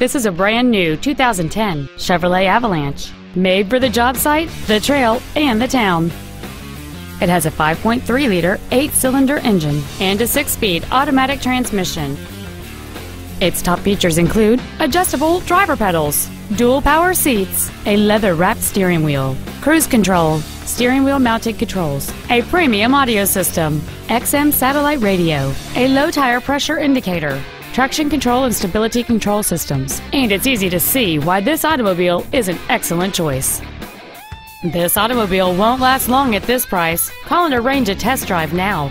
This is a brand new 2010 Chevrolet Avalanche, made for the job site, the trail, and the town. It has a 5.3-liter, eight-cylinder engine and a six-speed automatic transmission. Its top features include adjustable driver pedals, dual power seats, a leather-wrapped steering wheel, cruise control, steering wheel mounted controls, a premium audio system, XM satellite radio, a low tire pressure indicator, traction control and stability control systems, and it's easy to see why this automobile is an excellent choice. This automobile won't last long at this price. Call and arrange a test drive now.